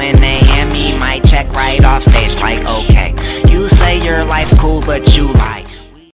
when they hand me might check right off stage like okay. You say your life's cool but you